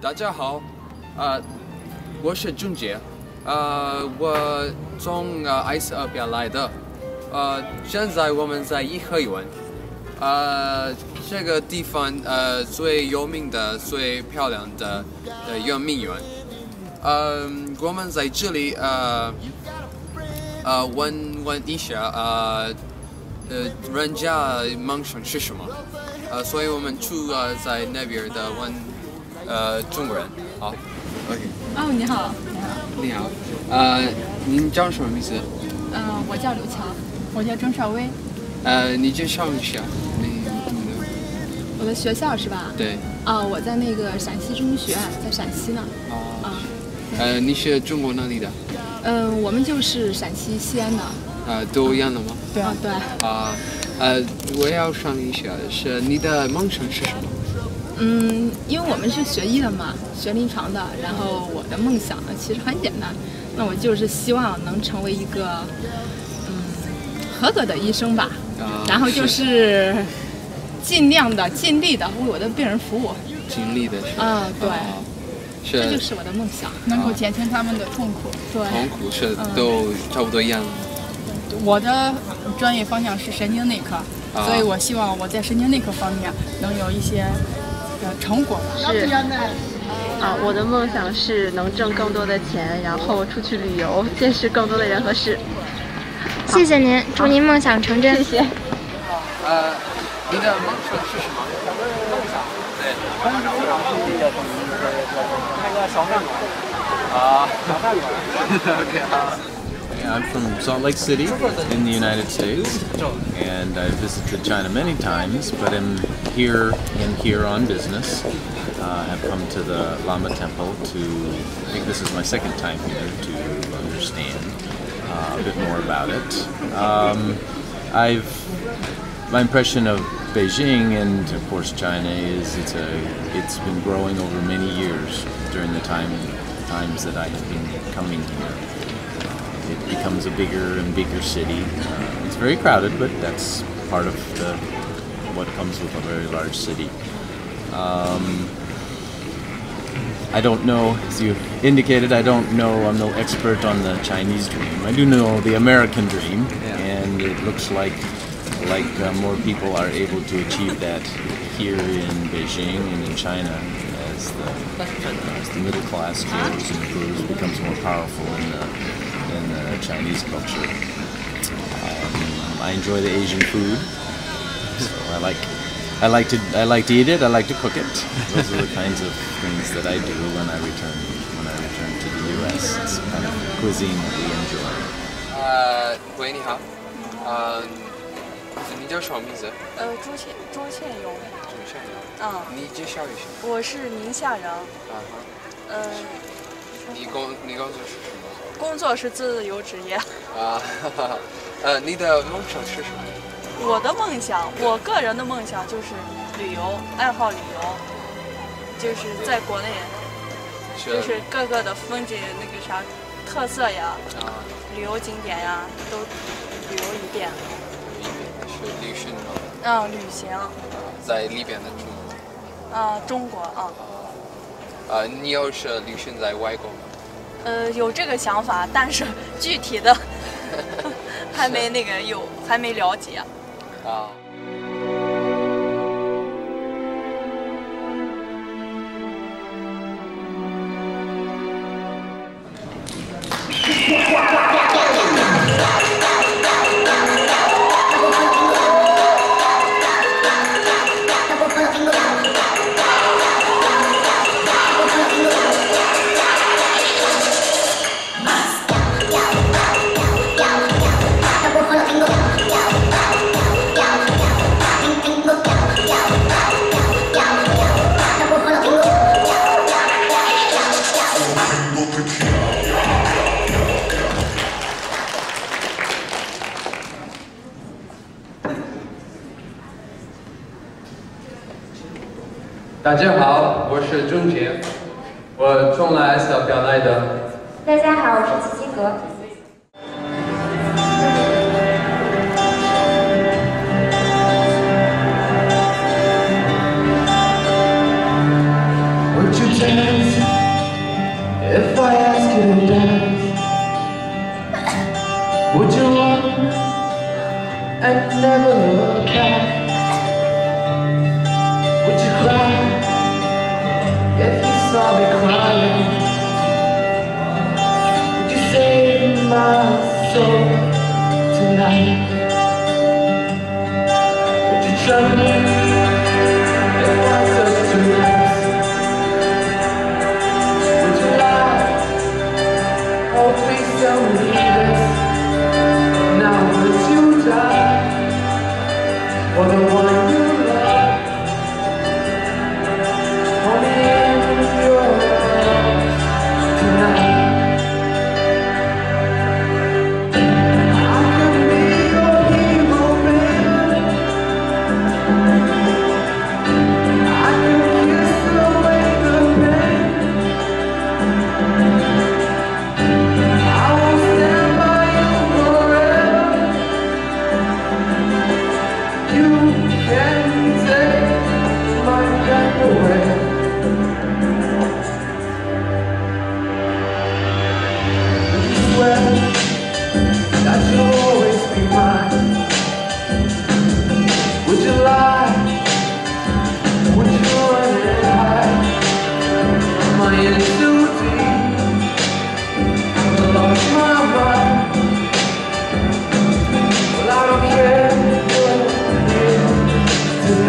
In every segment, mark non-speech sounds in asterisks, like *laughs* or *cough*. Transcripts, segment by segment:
大家好，呃，我是俊杰，呃，我从呃埃塞俄比亚来的，呃，现在我们在颐和园，呃，这个地方呃最有名的、最漂亮的的圆明园，呃，我们在这里呃呃问问一下呃呃人家梦想是什么，呃，所以我们住呃在那边的问呃中国人，好，OK。哦，你好，你好，你好，呃，您叫什么名字？嗯、我叫刘强，我叫郑少威，呃，你介绍一下你你的我的学校是吧？。对啊、我在那个陕西中学，在陕西呢。哦，啊、呃，你是中国哪里的？嗯、我们就是陕西西安的。呃，都一样的吗？对啊，对。啊，呃，我要上一下，是你的梦想是什么？嗯，因为我们是学医的嘛，学临床的，然后我的梦想呢其实很简单，那我就是希望能成为一个嗯合格的医生吧，啊然后就是尽量的、尽力的为我的病人服务，尽力的是啊对是这就是我的梦想。能够减轻他们的痛苦。对，痛苦是都差不多一样。我的专业方向是神经内科，啊所以我希望我在神经内科方面能有一些呃成果。是啊，我的梦想是能挣更多的钱，然后出去旅游，见识更多的人和事。谢谢您，祝您梦想成真。谢谢。呃，您的梦想是什么？梦想对。开个小饭馆啊 *laughs* 小饭馆，OK 好。I'm from Salt Lake City in the United States, and I've visited China many times, but I'm here in here on business. Uh, I've come to the Lama Temple to, I think this is my second time here to understand uh, a bit more about it. Um, I've, my impression of Beijing and of course China is it's a, it's been growing over many years during the time, times that I have been coming here it becomes a bigger and bigger city. Uh, it's very crowded, but that's part of the, what comes with a very large city. Um, I don't know, as you indicated, I don't know, I'm no expert on the Chinese dream. I do know the American dream, Yeah. and it looks like like uh, more people are able to achieve that here in Beijing and in China as the, as the middle class grows and grows, becomes more powerful in the, in the Chinese culture. Um, I enjoy the Asian food, so I like I like to I like to eat it. I like to cook it. Those are the kinds of things that I do when I return when I return to the U.S. It's kind of cuisine that we enjoy. 呃，喂，你好，呃，你叫什么名字？呃，朱倩朱倩荣，朱炫嗯，你介绍一下。我是宁夏人，啊哈，嗯， 你工你工作是什么？工作是自由职业。啊，哈哈，呃，你的梦想是什么？我的梦想，我个人的梦想就是旅游，爱好旅游，就是在国内，就是各个的风景那个啥特色呀，啊，旅游景点呀，都旅游一遍。是旅行吗？嗯，旅行，在里边的中国。啊，中国啊，呃，你要是旅行在外国吗？呃，有这个想法，但是具体的 *laughs* 还没那个有，还没了解。啊。大家好，我是钟杰，我从来是表爱的。大家好，我是齐齐格。If I ask you to dance, would you never look back? my soul tonight. But the trouble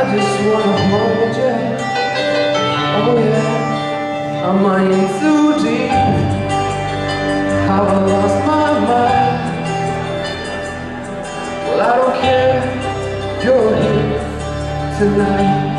I just wanna hold you. Oh yeah, am I in too deep? Have I lost my mind? Well, I don't care. You're here tonight.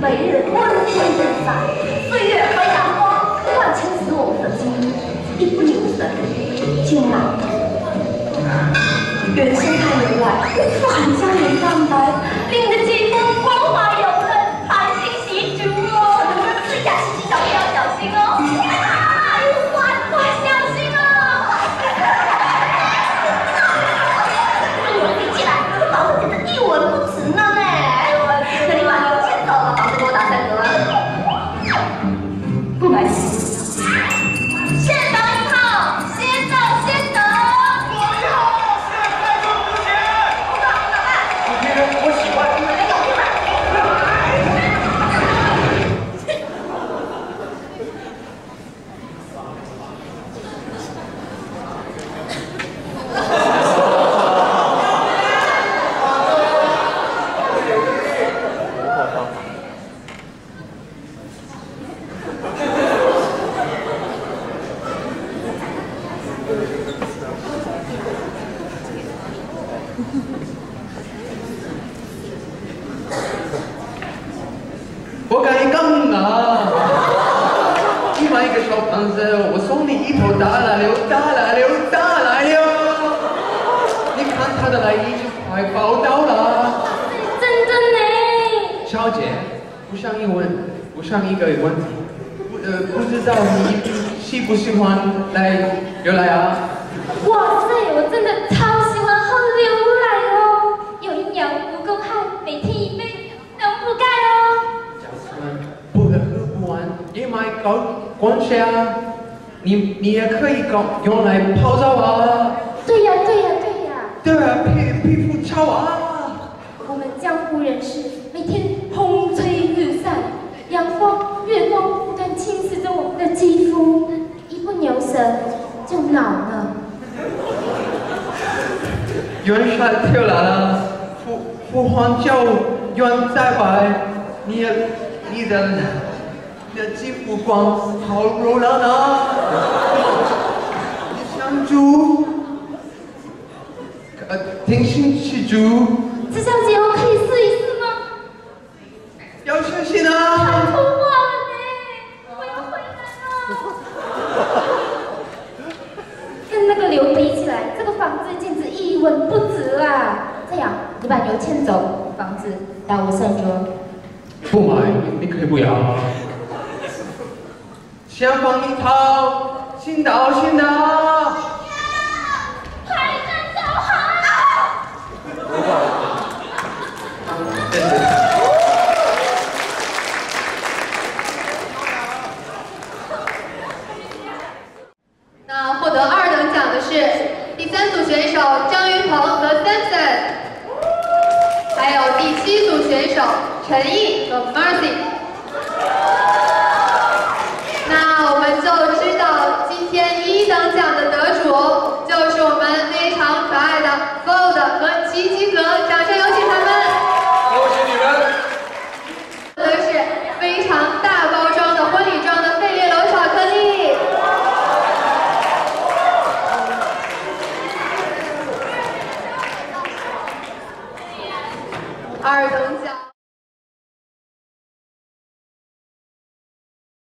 每日关注精彩。我敢更啊！你买一个小胖子，我送你一头大奶牛，大奶牛，大奶牛。你看他的来意就快报掉了。真的呢。小姐，我想英问，我想一个问题，不呃，不知道你喜不喜欢来，又来啊？哇塞，我真的。光水啊。你你也可以搞用来泡澡啊。对呀对呀对呀，对啊，皮皮肤超啊。我们江湖人士每天风吹日晒，阳光、月光不断侵蚀着我们的肌肤，一不留神就老了。元帅跳来了，父父皇叫元在白，你的你的你的肌肤光好柔软啊！你想煮？呃，听兴趣煮？这小姐，我可以试一试吗？要小心太啊！突破了呢，我要回来了。跟那个牛比起来，这个房子简直一文不值啊！这样，你把牛牵走，房子到我手中。不买，你可以不要。先放一套，新到新到。快跟走好！